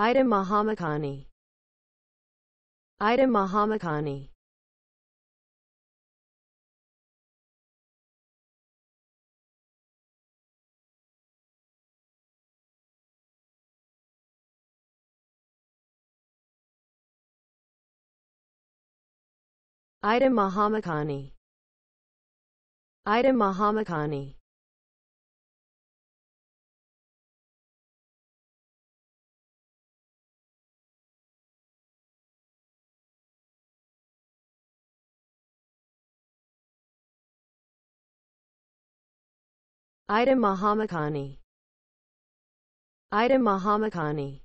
Item Mahamakani. Item Mahamakani. Item Mahamakani. Item Mahamakani. Item Mahamakani. Item Mahamakani.